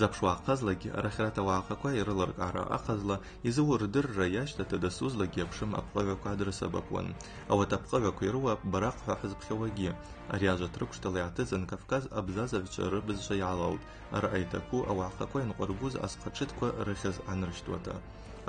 запшуа ҟазлагьы арахьарата уаҟақәа ирылыркаара аҟазла изыурдырра иашьҭата дасузлагьы аԥшым апҟаҩақәа адрысабапуан ауат апҟаҩақәа ирыуа бараҟ ҳәа ҳазԥхьауагьы ари ажәа ҭрықәшҭала иаҳҭыҵын кавказ абзазаҩцәа рыбызшәа иаалалт араҟа иҭаку ауаҟақәа инҟәыргоз асҟаҽыҭқәа рыхьыз аныршьҭуата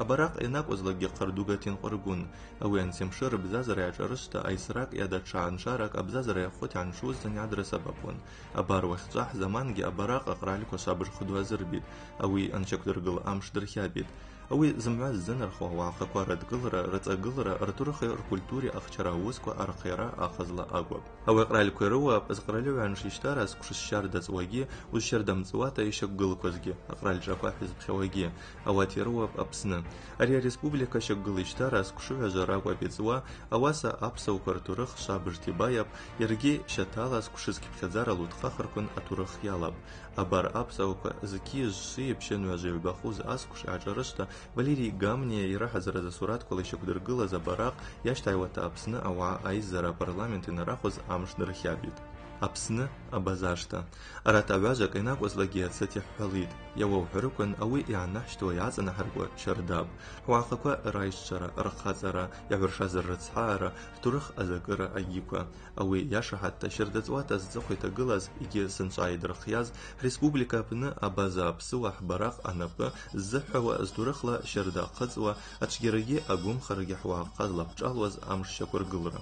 Абараҟ ианакәызлакгьы ҟардуга ҭинҟәыргун ауи ансимшыр бзазара иаҿарышта аисрак иадаҽа аншарак абзазара иахәыҭ ианшузын иадрысабапуан абар уахьҵәа ҳзамангьы абараҟ аҟральқәа шабырхыду азырбит ауи анчақәдыргыл амш дырхьабит Ауи зымгӏва ззынархауа ауагӏахъаква радгылра, рыцӏагылра, ртурыхи ркультури ахчара аусква архъайра ахъазла акӏвапӏ. Ауи акъральква йрыуа зкъральыгӏван шищтара сквшсщар дацӏуагьи узщардамцӏуата йщаквгылквазгьи, акъральшӏаква хӏызпхьауагьи, ауат йрыуапӏ Апсны. Ари ареспублика щаквгылищтара сквшыгӏважва ракӏвапӏ йцӏуа, ауаса апсыуква ртурых швабыжта ибайапӏ, йаргьи щатала сквшызкипхьадзара лутхахырквын атурых йалапӏ. Абар апсыуква зки жвшви йпщынгӏважва йгӏвбахуз асквш йгӏашӏарышта валерий гамне ираҳазара засураткала ишьақәдыргылаз абараҟ иашьҭаауа аҭааԥсны ауаа парламент и инарахәаз амш дырхьаҳәит Аԥсны абазашта. Арат аҩажәак инакәызлагьы ацыҭ иҳәҳәалит. Иауауҳәарыкәын ауи иаанаҳшьҭуа иаҵанахыркуа шьардап. Ҳуаахақәа раишьцәара, рхаҵара, иаҳәыршаз ррыцҳаара, рҭоурых азакыра агьикәа. Ауи иашаҳаҭта шьардаҵуата зҵыхәа иҭагылаз егьи сынҵәа идырхиаз ҳреспублика аԥны абаза аԥсыуа ҳбараҟ анапы ззыҳәҳәауа зҭоурыхла шьарда ахыҵуа, аҽгьарагьы агәымхарагьы ҳуаахъа злаԥҿалуаз амш шьақәыргылра.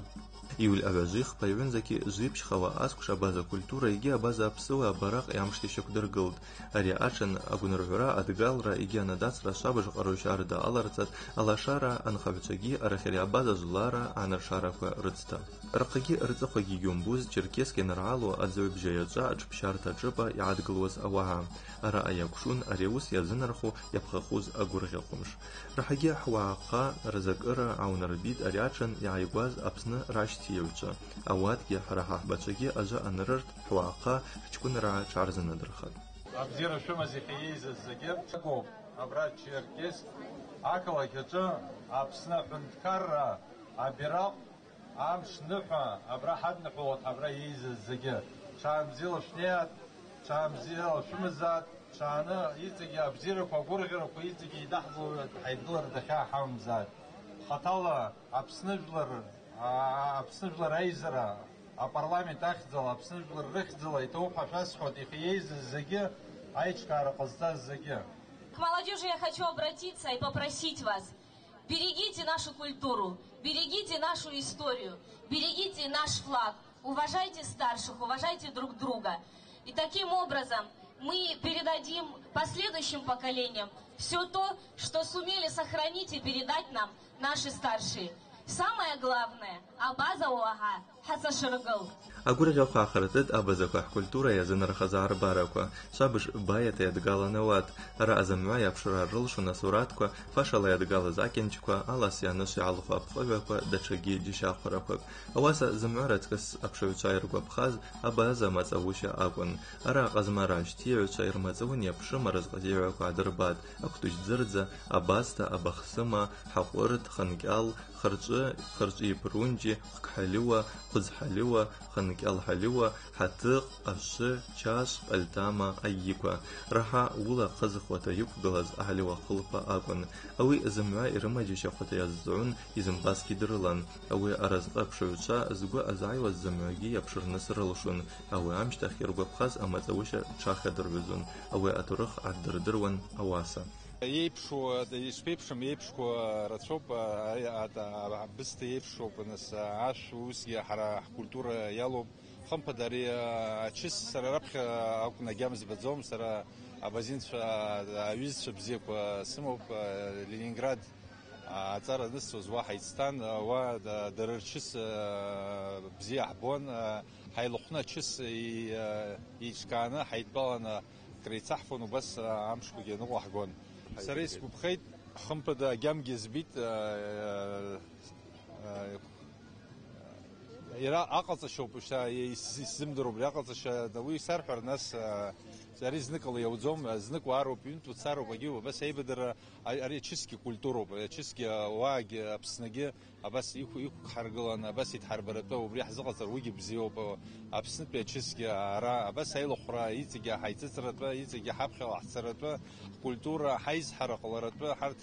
Иуль агазых паивынзаки зыԥшьхауа аскәш абаза акультура егьи абаза аԥсыуа абараҟ иамшт ишьақәдыргылт. Ари аҽын агәнырҳәра, адгалра егьи анадацра шабыжҟарушьарда аларҵат, алашара анхаҩцәагьы арахьари абаза злара аныршарақәа рыцта. Рхагьы рҵыхәагьы гьумбуз черкесск ианраалу аӡаҩбжьаиаҵәа аҿыԥшьарҭа аҿыпа иаадгылуаз ауаа. Араҟа иакәшун ари аус иазынархо иаԥхахуз агәырӷьа ҟәымш. Раҳагьы ҳуаахха рзакыра аунарбит ари аҽын иааигәаз Аԥсны рашь ҳашьҭиаҩцәа, ауатгьы ҳара ҳаҳбацәагьы азы анрырт ҳуааҟа ҳҷкәынраа ҽаарзанадырхат. Абзиара шәымаз иахьиеиз зегьы ҵагоуп. Абра Черкес ақалақь аҿы Аԥсны аҳәынҭқарра абираҟ амш ныҳәа абра ҳадныҳәалоит абра иеизаз зегьы. Ҽаамзиала шәнеиат, ҽаамзиала шәымазаат, ҽааны иҵегьы абзиарақәа агәырӷьарақәа иҵегьы идаҳҵалоит ҳаидылар дахьааҳамзааит. Хаҭала Аԥсны жәлар Аԥсны жәлар аизара апарламент ахьӡала Аԥсны жәлар рыхьӡала иҭоуп ҳәа шәасҳәоит иахьаиеизаз зегьы аиҿкаара ҟазҵаз зегьы. К молодежи я хочу обратиться и попросить вас, берегите нашу культуру, берегите нашу историю, берегите наш флаг, уважайте старших, уважайте друг друга. И таким образом мы передадим последующим поколениям все то, что сумели сохранить и передать нам наши старшие. Самое главное, абаза уага, хасашыргыл. агәырӷьақәа ахыртыт абазақәа ҳкультура иазынархаз аарбарақәа швабыж баиата иадгалан ауат араъа зымгӏва йапшра рылшун асуратква фашала йадгалыз акьанчква алас йаныш йгӏалху апхъыгӏваква датшагьи джьыщахъвараквакӏ ауаса зымгӏва рацкӏыс апшыгӏвчва йыргвапхаз абаза мацӏауыща акӏвын араъа къазмара ащтийыгӏвчва йырмацӏауын йапшым арызкъазигӏваква гӏдырбатӏ аквтыжь дзырдза абаста абахсыма хӏакъвырт хынкӏьал хырҵәы хырҵәи ԥрунџьи, хкҳалиуа, хәызҳалиуа, ханкьалҳалиуа, ҳаҭыҟ, ашәы, чаш, ҟаҩдама аиқәа раҳа ула ҟызхуата иқәгылаз аҳалиуа хылԥа акәын ауи зымҩа ирымаџьашьахуата иазҵаун изымбасгьы дрылан ауи аразҟы аԥшаҩцәа згәы азааиуаз зымҩагьы иаԥшырныс рылшон ауи амшьҭахь иргәаԥхаз амаҵаушьа ҽаха Еиԥшу ишԥеиԥшым еиԥшқәа рацәоуп абысҭа еиԥшуп нас ашә усгьы ҳара ҳкультура иалоуп хымԥада ари ачыс сара раԥхьа акәын агьама збаӡом сара абазинцәа аҩызцәа бзиақәа сымоуп ленинград аҵара анысҵоз уаҳа ицҭан уа дара рчыс бзиа ҳбон ҳаилыхәны ачыс иҿкааны ҳаидтәаланы креицаҳфон убас амшқәагьы ныҟәа ҳгон сара исгәаԥхеит хымԥада агьамгьы збит иара аҟаҵашьоуп шьҭа исзымдыруп ари аҟаҵашьа уи сарҳәар нас ари зныкала иауӡом знык уаароуп ҩынтә уцароуп агьы абас аибадара ари ачысгьы культуроуп ачысгьы ауаагьы аԥснгьы абас иқәҳаргылан абас идҳарбаратәы убри ҳзыҟаҵар уигьы бзиоуп аԥснытәи ачысгьы ара абас аилахәра иҵегьы ҳаиҵыҵратәы иҵегьы ҳаԥхьала ҳцаратәы ҳкультура ҳаизҳара ҟаларатәы ҳарҭ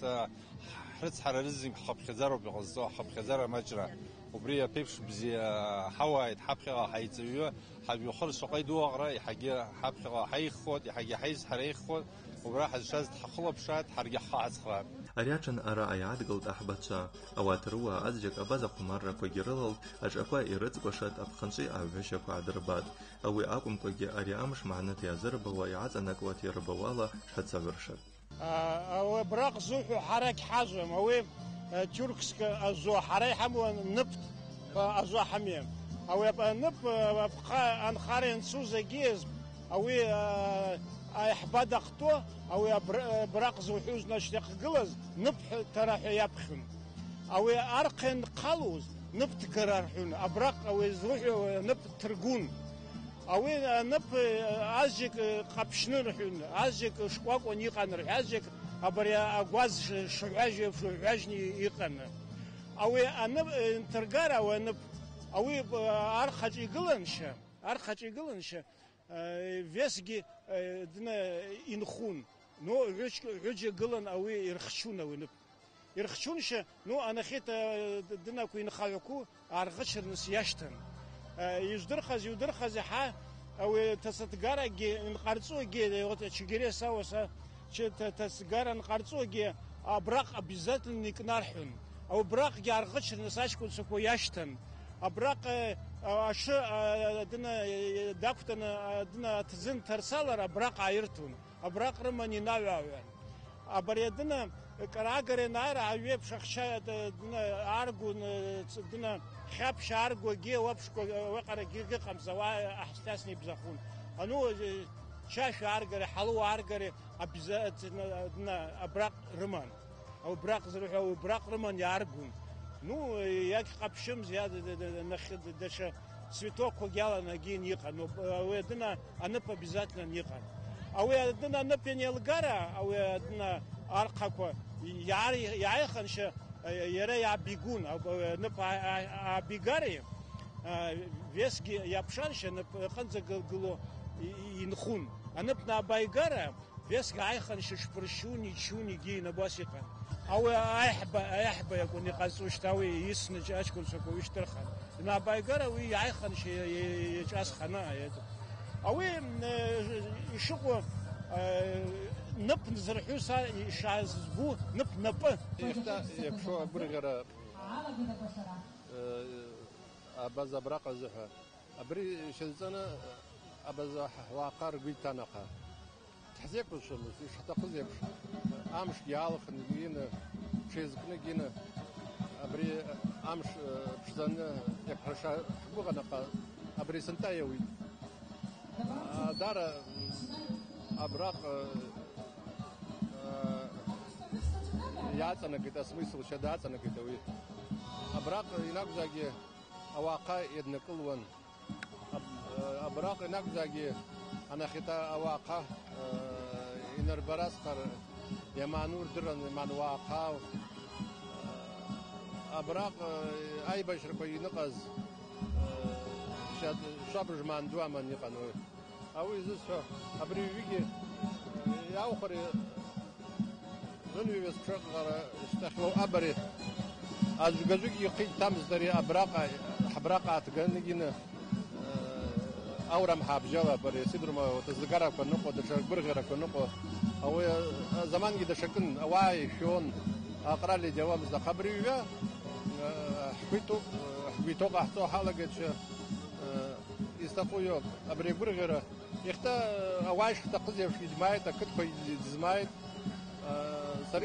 ҳрыцҳарарызим ҳхыԥхьаӡароуп иҟазҵо ҳхыԥхьаӡара маҷра وبريا بيبش بزي آه، حوا يتحبخي حيتسويو حب يخرج شقي دوغرا يحقي حبخي حيخود يحقي حيز حريخود وبراح شاز تحخلو بشات حرقي حاصخرا أرياتشن أرى أيعاد قلت أحبتشا أو أتروا أزجك أبازا قمارا كوجيرلل أجأكوا إيرت قشات أبخنشي أبهشا كوعدربات أو أقوم كوجي أري أمش معنى تيازربا ويعاد أنكوات يربوالا شات سابرشت أو آه، براق زوحو حرك حازم أو تشوركسك أزو حريحم ونبت أزو حميم. أو يبقى نب يبقى أنخارين سوزة جيز. أو أحباد آه، أخطوه أو براقز وحوز نشتق قلز نبح تراح يبخن. أو أرقن قلوز. نبت قرارحون أبراق أو يزوحي نبت ترقون. أو نب آه، أزجك قبشنرحون أزجك شقاق ونيقان رح. أزجك абри агәаз шыҳәажьа шыҳәажьны иҟан. Ауи аныԥ э, нҭыргар ауи аныԥ ауи э, архаҿ игыланшьа архаҿ игыланшьа э, весгьы дна инхун. Ну ҩыџьа гылан ауи ирхчун ауи ныԥ. ирхчуншьа ну анахьит дынакәи нхаҩақәу арӷычырныс иашьҭан. издырхаз иудырхаз иҳа ауи тасатгарагьы нҟарҵугьы вот Чигерес ауаса ҭацгара нҟарҵуагьы абраҟ обязательно икнарҳәон абраҟгьы аарӷыцәырныс аҷкәынцәақәа иашьҭан абраҟ ашы дына дақәтәаны дына аҭӡын ҭарсалар абраҟ ааирҭон абраҟ рыман инаҩааҩан абари адына карагара ианааира аҩеиԥш ахшьа дына ааргон дына хьаԥшь ааргогьы уаԥшқәа уаҟарагьы ыҟамз ауаа аҳсҭасны ибзахун ану чашә ааргари ҳалуа ааргари обязательно абраҟ рыман абраҟ зырҳәо абраҟ рыман иааргон ну иагьҟаԥшьымз даҽа цветокқәагь аланагьын иҟан ауи адына аныԥ обязательно иҟан ауи адына аныԥ ианеилгара ауи адына архақәа иааиханшьа иара иаабигун аныԥ аабигари весгьы иаԥшаншьа аныԥ аҟынӡа гыло инхун بس بيسقى عيخن ششبرشوني تشوني جينا بواسيقا أو ايحبا ايحبا يكون يقصوش تاوي يسنج أشكل سكو يشترخن. ما بايقرا وي عيخن شي يجاس خنا أو يشقو آه، نب نزرحو سا شازبو نب نب. يختا يكشو برغرا آه، آه، أبا زبرق زحا أبري شنزنا أبا زحواقر قلت نقا ҳзеқәыршәмыз ишҳҭахыз еиԥш амшгьы аалхны ины ҽеизкныгьины абри амш э, ԥшӡаны иаԥхаша э, ҳгәыҟан аха абри сынтәа иауит дара абраҟа иаҵанакит э, асмысл шьада аҵанакит ауи абраҟа инакәзаагьы он иаднакылуан абраҟа инакәзаагьы анахьита ауааҟа این را براس کر یه معنور درن معنوا قاو أبراق ای بشر کوی نقض شد شبرج من دو من نقنوی أو از اسو ابری ویگی یا اخری دنوی بس کرد غر استخلو ابری از گزوگی قید تمز داری أبراق أبراق اتگنگی نه ҳабжьала абари сидрума ҭызгарақәа ныҟәо даҽа гәырӷьарақәа ныҟәо ауи замангьы даҽакын ауаа ишәон аҟрали диауамызт аха абри ҩҩа ҳгәитоуп ҳгәиҭо ҟаҳҵо ҳалагеит изҭаху иоуп абри агәырӷьара ихта ауаа ишҭахыз еиԥш иӡмааит ақыдқәа иӡмааит сара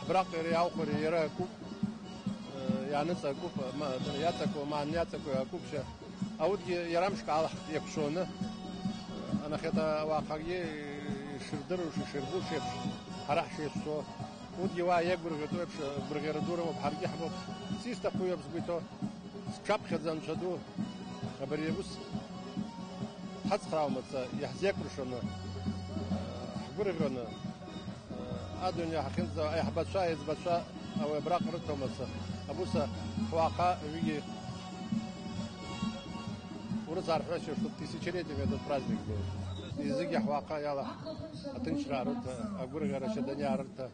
حبراق يرياو قري يرا كوب يعني كوب ما ياتك وما نياتك كوب شا أود يرمش على يكشونه أنا خيطة واقعي شردر وشردو شيبش حرح شيء سو ودي وا يك برغتو بش برغردورم بحرجي حبو سيستا قوي بسبيتو سكاب خزان شدو خبري بس حس خراومت يحزيك برشنا حبرغنا الدنيا حكنزا اي adunyo أو إبراق hizbasha aw ibraq rutumasa abusa waqa wigi ورزار حوش شفت تسجلت في هذا البرازمك يزيح واقع يلا. أتنشر عرض أقول غير شدني عرض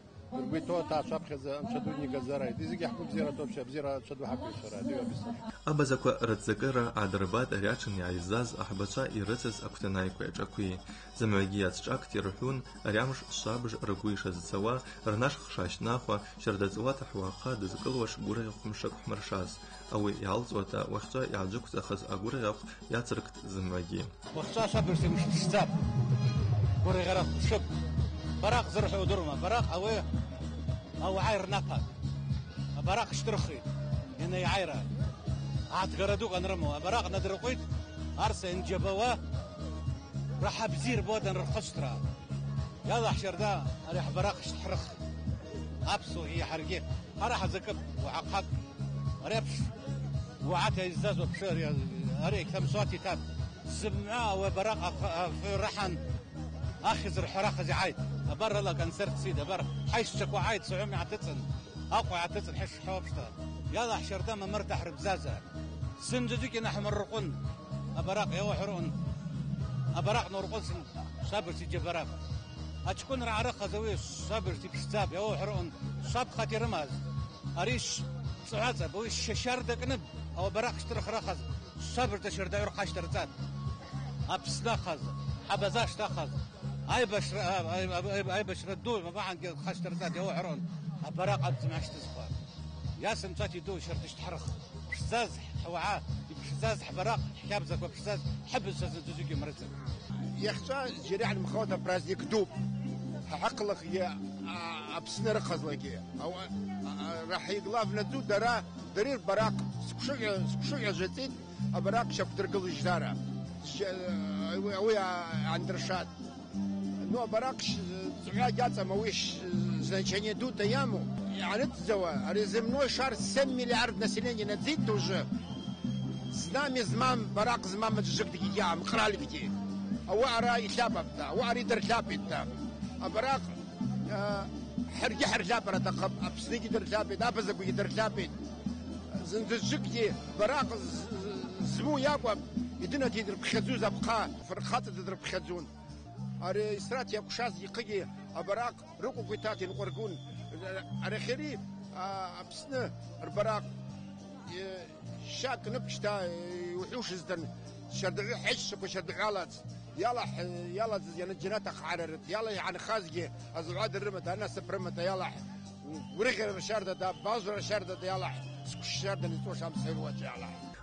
Абазақәа рыҵакыра адырбат ариаҽан иааизаз аҳбацәа ирыцыз агәҭанаиқәа иаҿақәи, зымҩагьы ацҿакт ирҳәун, ари амш шабж ргәы ишазцауа, рнашх шаашьнахуа, шьардаҵуа ҭаҳуаха дызкылуаш гәырӷьахә мшык ҳмыршаз, ауи иалҵуата уахьча иааджықәҵахаз агәырӷьахә иацыркт зымҩагьы. Уахьча шабырсымшцап, гәырӷьара мшык براق زرح ودرما براق أوي أو عاير نقا براق اشترخي هنا يعايرة عاد قردوك أنرمو براق ندرقيت أرسى إن جبوا راح بزير بودن رخصترا يلا حشر دا أريح براق اشتحرخ أبسو هي حرقية أراح زكب وعقاق ريبش وعتا يزاز وبشير أريك ثم صوتي تاب. سمعا وبراق في أخذ الحراق زي عايد. أبر الله كان سرت سيد أبر. حيش شكو عايد سعومي عتتن. أقوى عتتن حش حوبشتا يلا حشر دام مرتاح ربزازة سنجدك نحن مرقون. أبراق يا وحرون. أبراق نورقون سن صابر سيجي براق أتكون رعرق زوي صابر تبشتاب يا وحرون. صاب خاتي رماز أريش صعاتة بوي ششار دقنب أو براق اشترخ رخز صبر تشر داير قاش ترتاد أبس داخز. حبزاش داخز. أي بشر أي بشر الدول ما بعد قاش ترتاد يا وحرون براق أبز ما تزخوار يا سمتاتي دو شرط تحرخ بشزاز حوعاء بشزاز حبراق حكابزك وبشزاز. حب الساز تزوجي مرتب يخشى جريح المخوضة برازي كدوب حقلق يا أبسنا رخص لك أو راح يقلاف ندو درا درير براق. سكشوع سكشوع جتيد براق شاف درقل جدارة ويا عند رشاد. نو براق زعيا جاتا مويش значение دو ديامو يعني تزوا реземной шар 7 миллиард населения надзит уже с нами змам барак змам джик дигия мқрал где أو أرى إثابة أو أرى در ثابت أبراق حرجي حرجا برا تقب أبسني در ثابت أبزق در ثابت زندزجكتي براق زمو ياقوا يدنا تيدر بخزوز أبقى فرخات تدر بخزون أري إسرات يقشاز يقيي أبراق رقو قيتاتي نقرقون أري خيري أبسنا البراق شاك نبشتا وحوش زدن شردعي حش وشردعي علات يلا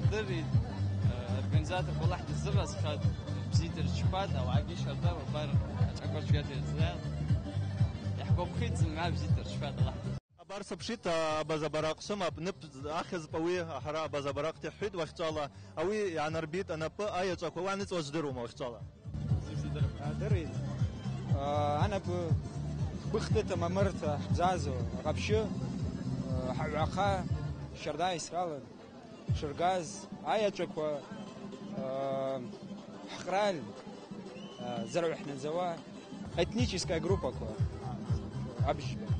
دري organizator بلحت الزبس خد بزيتر شفاد أو عاقي شردر وبر أقول شوية الزيان يحكوا بخيت مع بزيتر شفاد لحت بارسا بشيت بازا براق سما بنب اخذ بوي حرا بازا براق تحيد واختالا اوي يعني Абар сыԥшит абазабараҟ сымап, ныԥ ахьызп ауи ҳара абазабараҟ ҭыҳҳәит уахьҵала, ауи иаанарбит анапы аеҵәақәа, уи аныҵуа здырума уахьҵала? Адырит. Анапы хбыхтыта мамырта ҳбзазо, аҟаԥшьы, ҳаҩаха, шьарда исралан, шыргаз, аеҵәақәа, ҳҟраль, зарҩ ҳнаӡауа, этническая группақәа, абжьба.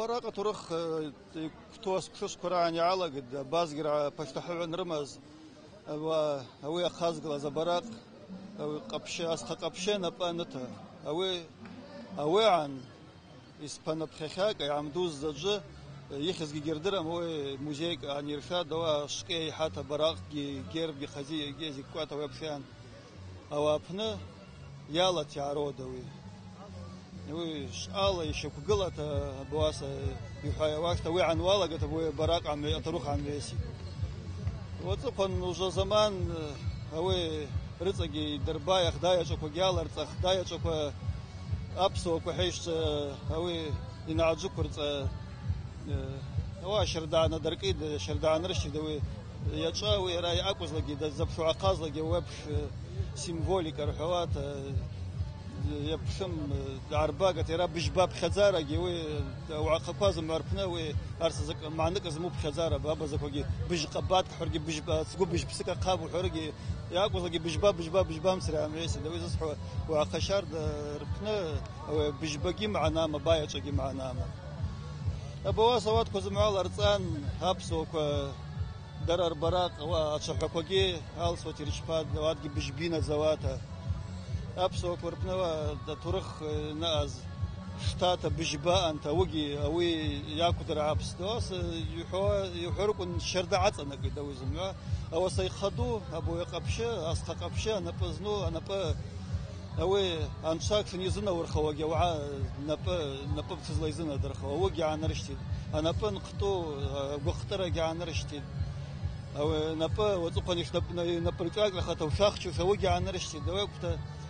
барака турых ктос кшус курани алагд базгра паштахвен рымаз ва ауи ахазгла за барак ауи капше асха капше напаныта ауи ауи ан испанапхахака ямдуз заджы ихизги гердырам ой музей анирша дава шке хата баракги герби хази гези квата вепшан ауапны ялати ародови وي شقالة يشكوكلة بواسة يحيى واشتا وي عن والا قلت وي براق عم يتروخ عن بيسي وطبعا уже زمان هو رزقي دربايا خدايا شكو جالا رزق خدايا شكو أبسو كحيش هو ينعجوك رزق هو شردانا درقيد شردانا رشد وي يتشاوي راي أكوز لقي دزبشو عقاز لقي وبش سيمبوليكا رحوات يبشم عرباقة ترى بجباب خزارة جوي وعقباز معرفنا وي أرس زك معنك زمو بخزارة بابا زكوجي بج قبات حرقي بج سقو بج بسكة قاب وحرقي ياكو زكي بجباب بجباب بجباب مسرع عمريس دوي زصحو وعقشار ربنا بجباقي معنا ما بايع شقي معنا ما أبوا سوات كوزمعال أرسان هابسو درر براق وأتشحكوجي هال صوتي رشباد وادجي بجبينا زواتا. أبسو كوربنا تورخ ناز شتاتا بجباء أنت وجي أوي ياكو ترى أبس دوس يحو يحرق شرد عطنا كده وزمع أو سيخدو أبو يقبشة أستقبشة أنا بزنو أنا ب أوي أنشاك في نيزنا ورخواجي وعا نب نب بتزليزنا درخوا وجي عن رشتي. أنا بنقطو وخترة جي عن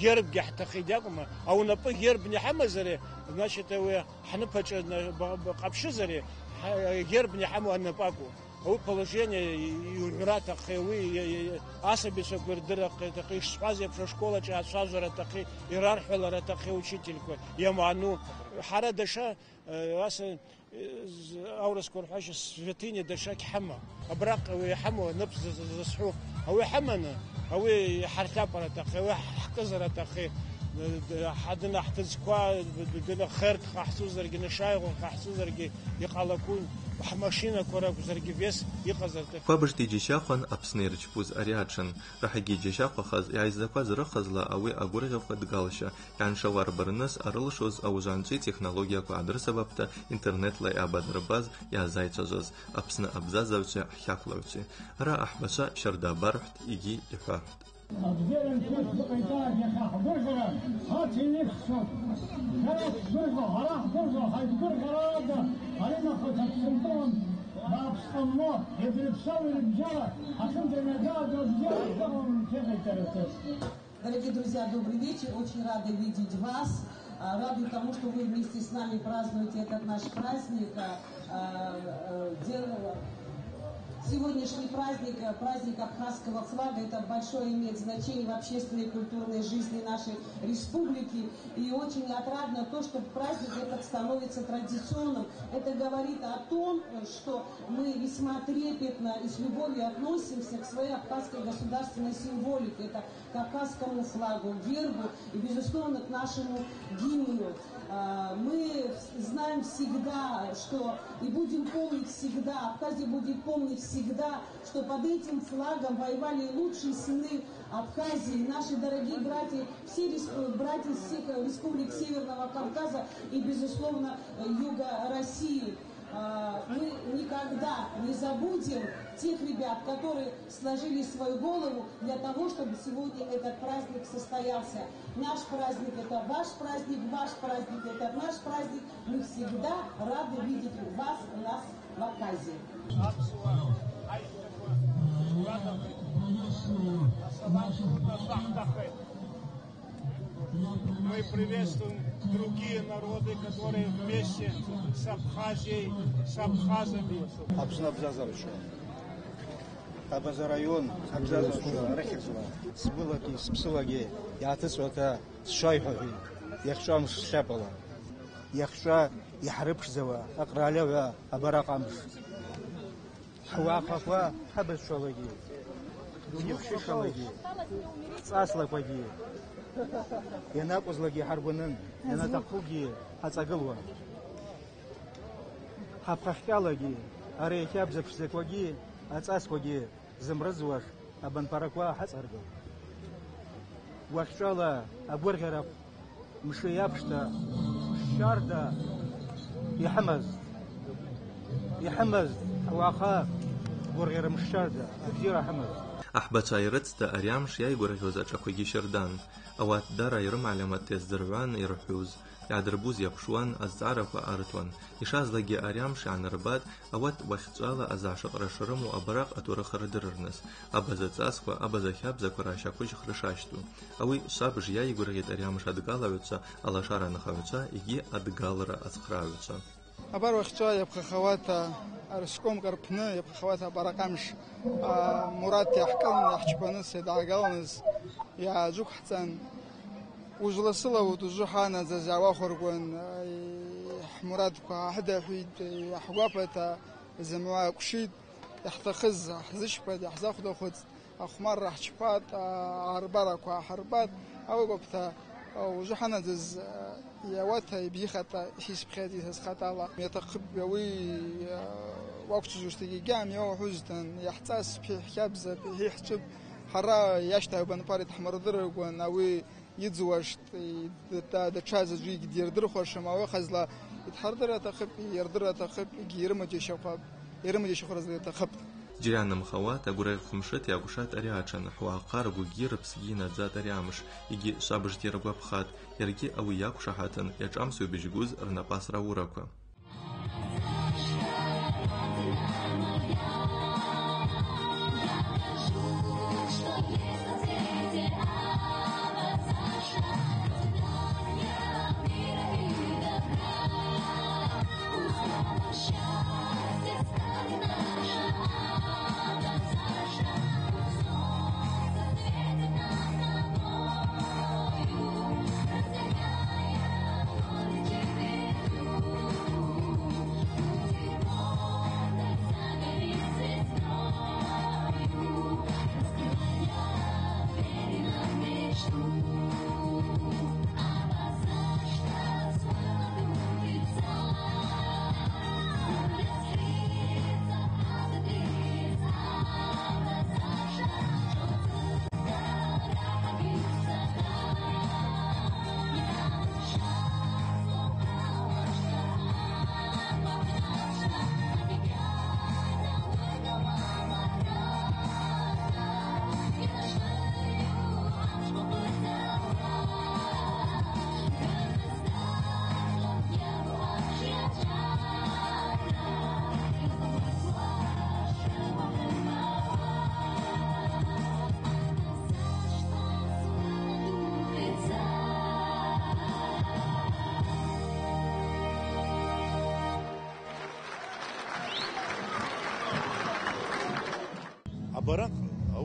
герб гьаҳҭахеит иакәым аунапы герб неиҳамазари значит уи ҳныԥаҿы ҟаԥшьызари герб неиҳамоу анапы акәу ауи положение иуҳәара аҭахи уи асабицәақәа ирдыр аҭахи ишсҳәаз еиԥш ашколаҿы ацәажәара аҭахи ирарҳәалара аҭахи учительқәа иамаану ҳара даҽа ас аурысқәа рҳәашьа святыни даҽак ҳама абраҟа иҳамоу аныԥ зызҳәу ауи ҳаманы برا تخي هو حقزره تخي ҳадына ҳҭыӡқәа дынхерт ҟаҳҵозаргьы нашааиҟәа ҟаҳҵозаргьы иҟалақәун ҳмашьынақәа ракәзаргьы вес иҟазаргьы қәабыжт иџьашьахәан Аԥсны ирчпуз ари аҽын раҳагьы иџьашьахәахаз иааизақәаз рыхазла ауи агәырӷьахә дгалшьа ианшауа рбарныс арылшоз ауаажәанҵәи технологиақәа адрысабапта интернетла иабадырбаз иаазаицәажәаз Аԥсны абзазаҩцәеи ҳхьақәлаҩцәеи ара аҳбацәа шьардаабарҳәт егьи иҳәаҳәт Abderim Türk Beytar Yaka Burger'ın Hatillik Şok Şeref Burgo Harah Burgo Haydgur Kararabda Halina Kotak Sultan Dağıtışkanma Yediripsal Ürümcara Akım Demega Gözgara Tamam Ülke Beytarıdır Дорогие друзья, добрый вечер. Очень рада видеть вас. Рады тому, что вы вместе с нами празднуете этот наш праздник. Сегодняшний праздник, праздник Абхазского флага, это большое имеет значение в общественной и культурной жизни нашей республики. И очень отрадно то, что праздник этот становится традиционным. Это говорит о том, что мы весьма трепетно и с любовью относимся к своей абхазской государственной символике. Это к кавказскому флагу, гербу и, безусловно, к нашему гимну. Мы знаем всегда, что и будем помнить всегда, Абхазия будет помнить всегда, что под этим флагом воевали лучшие сыны Абхазии, наши дорогие братья, все братья из всех республик Северного Кавказа и, безусловно, Юга России. Мы никогда не забудем тех ребят, которые сложили свою голову для того, чтобы сегодня этот праздник состоялся. Наш праздник – это ваш праздник, ваш праздник – это наш праздник. Мы всегда рады видеть вас, нас в Абхазии. Мы приветствуем другие народы, которые вместе с Абхазией, с абхазами. Абшина Абзазар еще. Абаза район, Абзазар еще, Рахизова. Сбылаки, Спсылаги, Ятыс Вата, э, Шайхави, Яхшам Шепала, Яхша Яхрыбшзева, Акралева, Абаракамш. خواب خواب حبس شلوگی یخش شلوگی ساسلا پگی یه نبوز لگی حربنن یه نتاقوگی هتاقلو حب خخکالگی آره یکی از پشتکوگی هت اسکوگی زمرزوخ ابن پارکوا هت ارگل وخشالا ابرگرب مشی آبشتا شاردا. یحمز یحمز واخا واخا ورغير مشاردا أفجيرا حمز أحبتشايرتس دا أريامش ياي غورهوز أچاكوغي شردان أوات دارا يرم علامات تزدروان يرحوز يعدربوز يقشوان الزعرف وآرتوان يشاز لگي أريامش عن رباد أوات وخطوالا أزعشق رشرم وأبراق أتورا خردررنس أبزا تاسخ وأبزا خاب زكورا شاكوش خرشاشتو أوي شابج ياي غورهيت أريامش أدقالويتسا ألا شارا نخاويتسا إيجي أدقالرا أسخراويتسا أبار وخشوا يبقى خواتا أرسكم قربنا يبقى خواتا برقمش مراد يحكلنا يحجبنس يدعقلنس يا زوك حتان وجلسلا وتجوحانا زجاوا خرقون مراد كوا حدا حيد يحوابتا زموا كشيد يحتخز حزش يواتا يبيختا شيش بخيتي تسخطا الله. يتقب يوي وقت زوجتي جام يو حزتن يحتاس في حكابزة في حجب حرا يشتا بن باري تحمر درق وناوي يتزوجت دا دا تشاز زوي دير در خوش ما خزلا. يتحردر تخب يردر تخب يرمى جي شوقاب يرمى جي شخرز تخب Џьарианымхауа агәра хәымшыҭ иакәшат ари аҽан, ҳуаахарагәгьы рыԥсгьы инаӡат ари амш, егьи шабжт иаргәаԥхат, иаргьы ауи иақәшаҳаҭын, иаҿамсуа ибыжьгәыз рнапы асра аурақәа.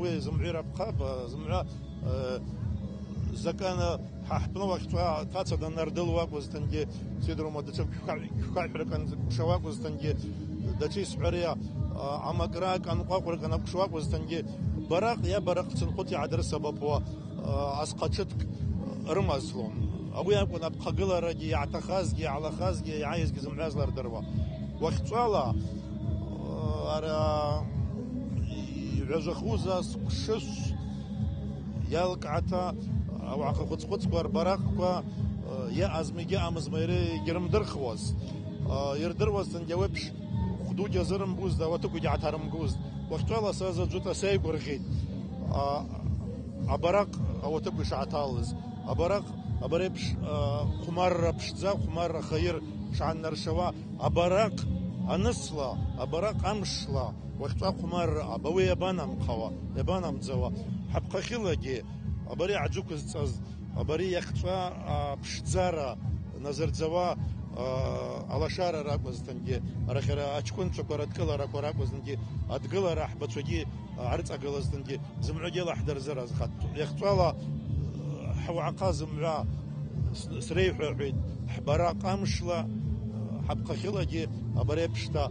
أو زمعي ربقة زمعة زكانا ححبنا وقت تاتا دا نردل واق وزتنجي سيدرو ما دتم كحكا حركان شواق وزتنجي دتي سعريا أما قراك أن قاقر كان بشواق وزتنجي برق يا برق تنقطي عدر سبب هو أسقطتك رمزلون أبو ҩажәахәыза сҟәшышә иалкаата ауаҟа хәыц-хәыцқәа рбараҟқәа иаҟазма игьаҟамызма иара егьрымдырхуаз ирдыруазҭангьы ауеиԥш хәдугьы азырымгузт ауаҭыкәгьы ҳаҭарымгузт уахьтәала са заӡәыта сеигәырӷьеит абараҟ ауаҭыкә ишааҭалаз абараҟ абареиԥш хәмарра ԥшӡа хәмарра хаир шааннаршауа абараҟ анысла абараҟ амшла уахьтәа хәмарра абауи иабанамхауа иабанамӡауа ҳаԥхахьылагьы абари аӡәықәызҵаз абари иахҵәа ԥшӡара назырӡауа алашара ракәызҭангьы арахьара аҷкәынцәақәа радкыларақәа ракәызҭангьы адгылара ҳбацәагьы арыҵагылазҭангьы зымҩагьы лаҳдырзыразхат иахҵәала ҳуаҟа зымҩа среиҳәаҳәеит ҳбара ҟамшла ҳаԥхахьылагьы абари аԥшҭа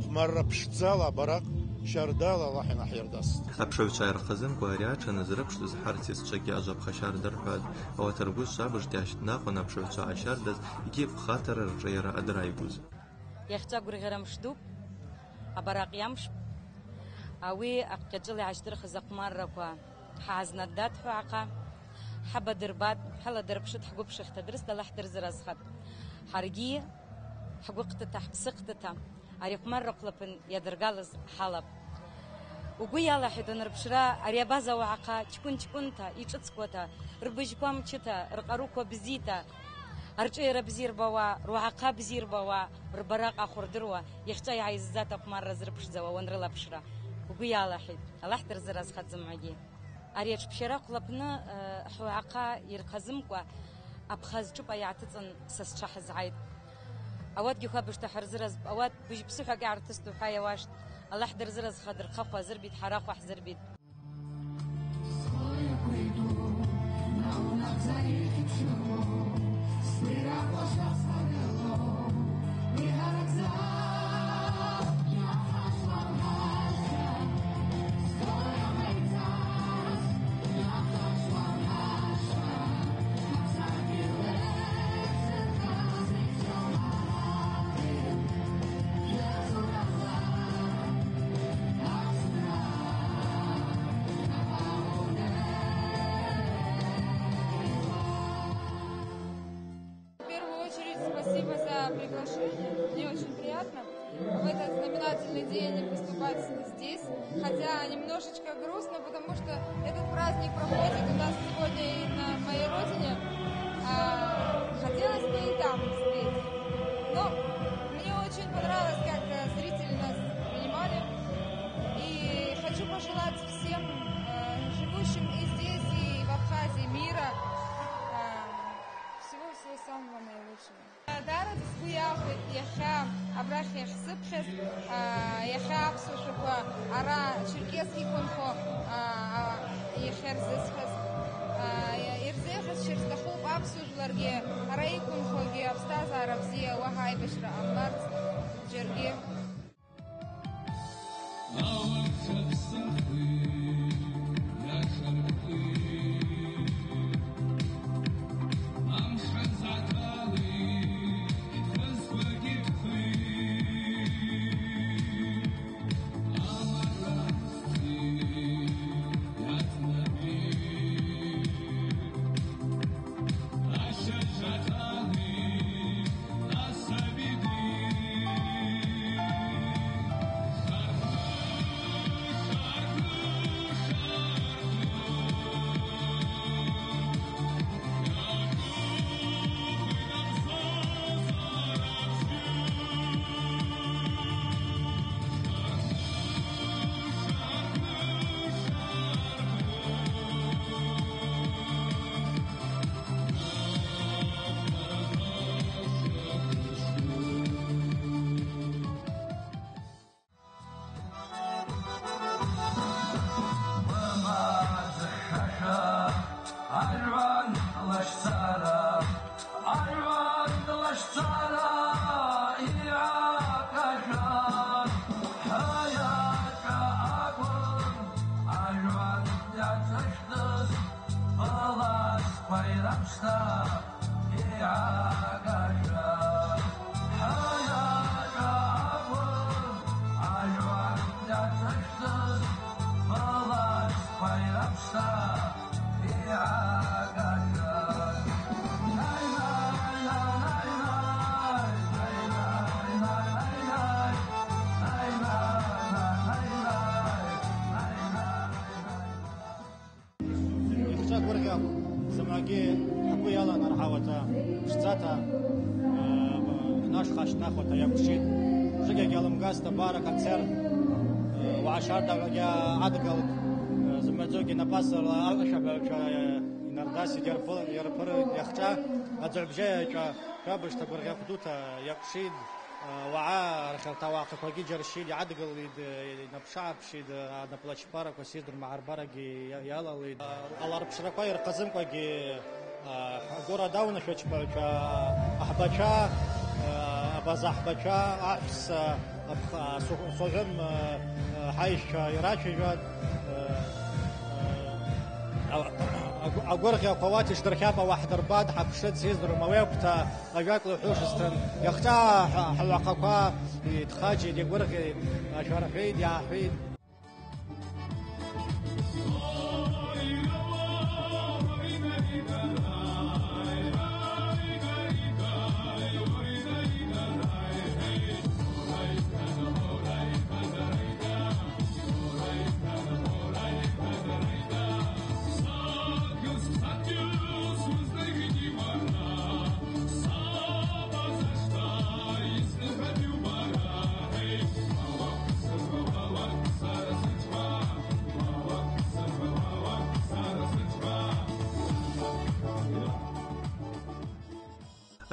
хъумарра ԥшӡала абараҟ шьардала Аллаҳ инаҳирдаст. Аԥшыҩцәа ирхазымкәа ари аҽан азрыԥшӡоз ҳарҭ изцәагьы ажаԥха шьарда рҳәоит. Ауаҭ ргәы шабыжда иаашьҭнахуан аԥшыҩцәа ашьардаз егьи ԥхаҭара рҿиара адраигоз. Иахьҵагәырӷьара мш дуп, абараҟ иамш, ауи ақәкьаҿыла иаашьҭырхыз ахәмаррақәа ҳаазнаддат ҳәа аҟа, ҳабадырбат, ҳаладырԥшыт ҳгәы ԥшыхҭа дрыст Аллаҳ дырзыразхат. Ҳаргьы ҳгәы ҟтыта, ҳԥсы ҟтыта, ари ахәмарраҟлаԥын иадыргалаз ҳалап. Угәы иалаҳәеит анырԥшра ари абаз ауааҟа ҷкәын-ҷкәынҭа, иҿыцкуата, рбыжьқәа мчыта, рҟарукәа бзита, арҿиара бзиа ирбауа, руаҟа бзиа ирбауа, рбараҟ ахәырдыруа, иахьҿа иааиззат ахәмарра зырԥшӡауа уанрылаԥшра. Угәы иалаҳәеит, Аллаҳ дырзыразхат зымгагьы. Ари аҽԥшьара хәлаԥны ҳуаҟа ирхазымкәа, аԥхаз ҿыпа иааҭыҵын са сҽаҳазааит. اواد گی خواب بشته حرزر از اواد بج بسوح قاعد تستو حيا واشت. الله حدر زر از خدر خفا زر بيت حراق В Хотя немножечко грустно, потому что этот праздник проходит у нас сегодня и на моей родине. А, хотелось бы и там спеть. Но мне очень понравилось, как э, зрители нас принимали. И хочу пожелать всем э, живущим и здесь, и в Абхазии мира всего-всего самого наилучшего. даара сгәы иахьа абрахь иахьсыԥхьаз иахьа аԥсуа шәақәа ара черкес иқәынхо иахьа рзысхаз ирзеиӷьазшьа рзҭахуп аԥсуа жәларгьы ара иқәынхогьы аԥсҭазаара бзиа уаҳа аибашьра ҟамларц џьаргьы star. нахӯрта як кушид жига гелумгаста бара концерт ва ашарда я адгал зумадзоги напасала алашабача нардаси дерпыр дерпыр яхча аджабжаяча кабышта быргахдута як кушид وعار خلطة واقف وجي جرشيد عدقل يد نبشاب شيد عدنا بلاش بارك وسيدر مع البرقي يلا ليد الله رب شرك وير قزم وجي قورا داونا شوش برك أحبشا أحبشا أحس صجم حيش يراشي جاد أقول يا قواتي اشتركابة واحد رباد حبشت زيزر مويبتا أجاك لحوش استن.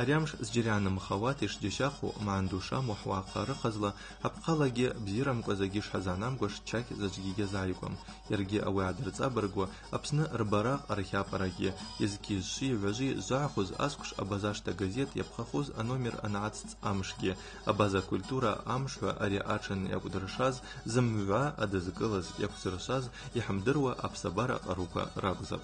Ариамш зџьариаанымхауа ишџьашьаху маандуша муаҳуаахәҭа рыхазла ҳапхалагьы бзиарамкәазагьы шҳазанамгәаш чақь заҿгьы иазааигәам. Иаргьы ауаҩ аадырҵабыргуа Аԥсны рбараҟ архьаапарагьы изқьызши ҩажи ззаахәыз аскәш абазашҭа газет иаԥхахоз аномер анаацҵ амшгьы абаза культура амш ҳәа ари аҽын иакәдыршаз зымҩа адызкылаз иақәзыршаз иҳамдыруа аԥсабара ҟарақәа ракәзап.